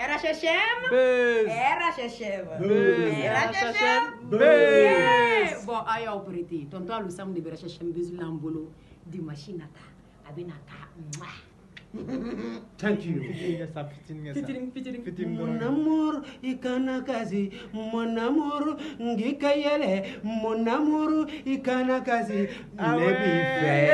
Era Shechem? Bez. RHM Buzz. RHM Buzz. RHM Buzz. bon a y'aw prêté tonton Alou Sam de bɛ RHM Buzz l'an bolo dimanche nata a bɛ na ka mwah. Thank you. Fitinin kɛ sa, Mon amour, i kana kasi. Mon amour, ngi ka yɛlɛ. Mon amour, i kana kasi. Ah Ne b'i ouais. fɛ.